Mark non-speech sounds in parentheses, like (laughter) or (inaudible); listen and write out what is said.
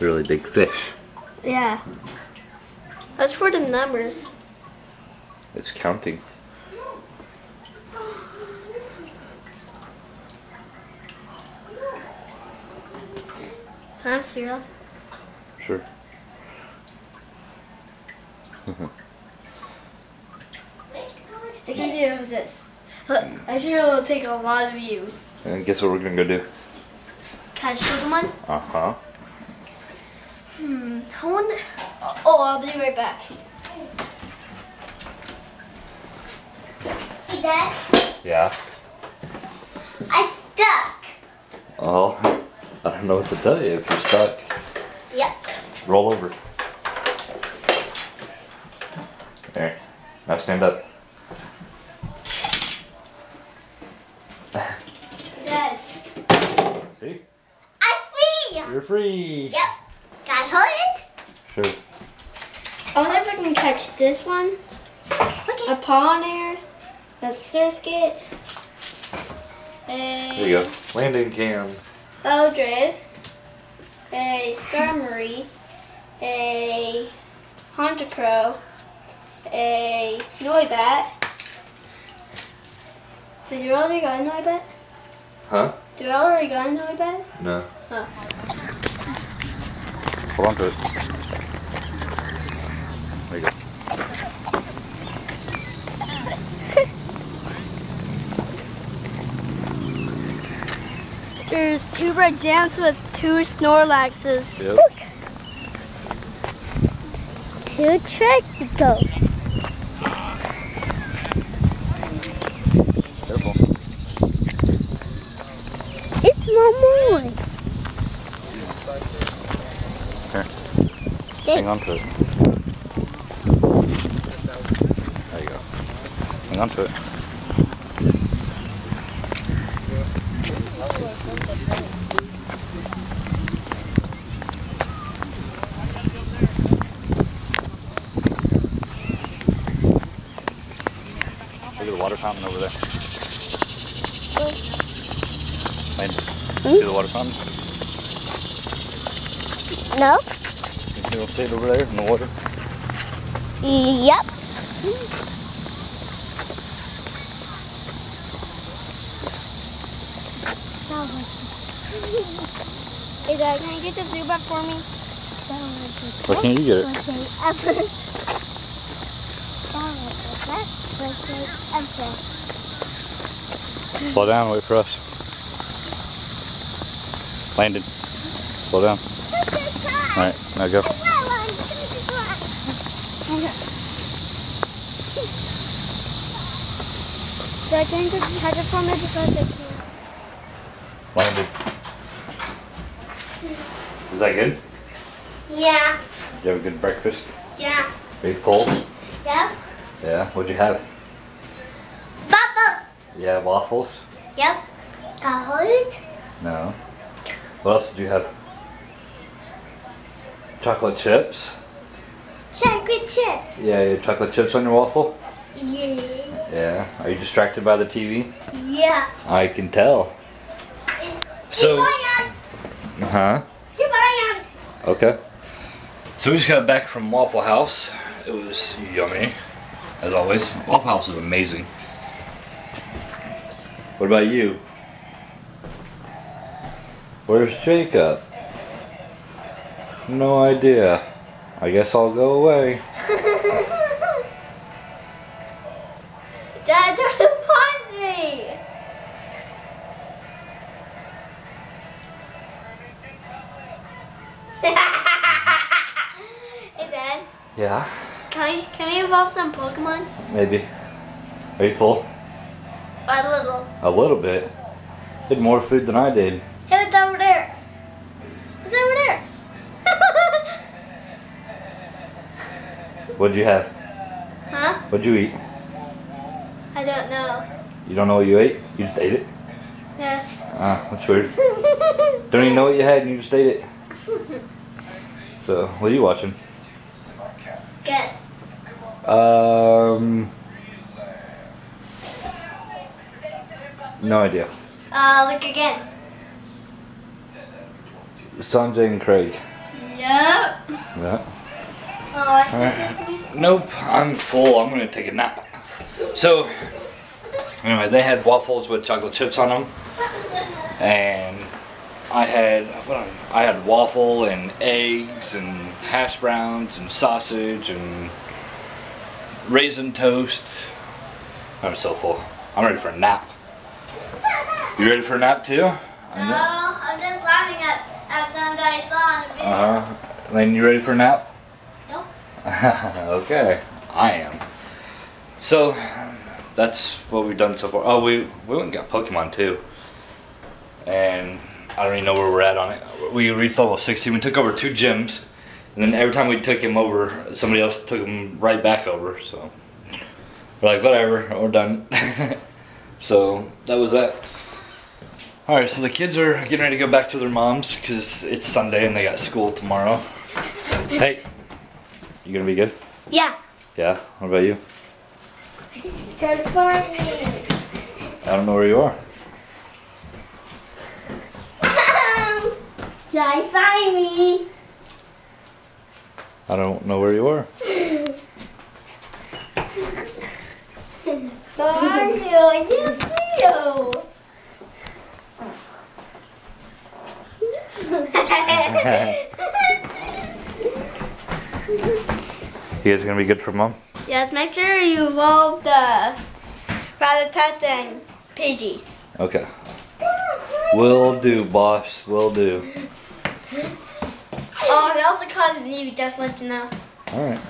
really big fish. Yeah. That's for the numbers. It's counting. Can I have cereal? Sure. I can do this. Look, I sure will take a lot of views. And guess what we're gonna go do? Catch Pokemon? Uh huh. Hmm. I wonder. Oh, I'll be right back. Hey, Dad, Yeah. I stuck. Oh, I don't know what to tell you. If you're stuck, Yep. roll over. There. Now stand up. Dad, See? I'm free. You're free. Yep. Can I hold it? Sure. I wonder if I can catch this one. A Pawniard, a Surskit, a There you go. Landing cam. Eldred, a Skarmory, a Honchkrow, a Noibat. Did you already got a Noibat? Huh? Did you already got a Noibat? No. Huh. Hold on to it. There you go. There's two red jams with two Snorlaxes. Yep. Two tricycles. Careful. It's my mom. Hang on to it. There you go. Hang on to it. Look at the water fountain over there. Landon, see the water fountain? No? You don't see it over there in the water? Yep. Hey Dad, can you get the Zubat for me? Why can't you get it? Slow down, wait for us. Landon, slow down. Alright, now go. Dad, can you just catch it for me because I can't. Landon. Is that good? Yeah. Did you have a good breakfast? Yeah. Are you full? Yeah. Yeah, what'd you have? Bubbles. Yeah, waffles? Yep. I it? No. What else did you have? Chocolate chips? Chocolate chips. Yeah, you had chocolate chips on your waffle? Yeah. Yeah. Are you distracted by the TV? Yeah. I can tell. It's So-. Huh? Okay. So we just got back from Waffle House. It was yummy, as always. Waffle House is amazing. What about you? Where's Jacob? No idea. I guess I'll go away. Dad, try to (laughs) find me! (laughs) hey Dad, Yeah, can we, can we evolve some Pokemon? maybe. Are you full? A little. A little bit. You had more food than I did. Hey, it's over there. It's over there. What'd you have? huh? What'd you eat? I don't know. You don't know what you ate? You just ate it? Yes. Ah, that's weird. Don't even know what you had and you just ate it. (laughs) So, what are you watching? Guess. Um, no idea. Uh, look again. Sanjay and Craig. Yep. Yeah. Alright. Nope, I'm full. I'm gonna take a nap. So, anyway, they had waffles with chocolate chips on them, and I had I had waffle and eggs and hash browns and sausage and raisin toast. I'm so full. I'm ready for a nap. You ready for a nap too? No, I'm just laughing at, at something I saw on the video. Uh huh. Lane, you ready for a nap? (laughs) Okay, I am. So, that's what we've done so far. Oh, we we went and got Pokemon too, and I don't even know where we're at on it. We reached level 16. We took over two gyms, and then every time we took him over, somebody else took him right back over. So we're like, whatever, we're done. (laughs) so that was that. All right, so the kids are getting ready to go back to their moms because it's Sunday and they got school tomorrow. Hey, you gonna be good? Yeah. Yeah. What about you? Good me. I don't know where you are. (laughs) Try find me. I don't know where you are. Where are you? I can't see you. You guys are gonna be good for mom? Yes, make sure you evolve the Rattata and Pidgeys. Okay. Will do, boss. Will do. Oh, they also called Navy, just let you know. All right.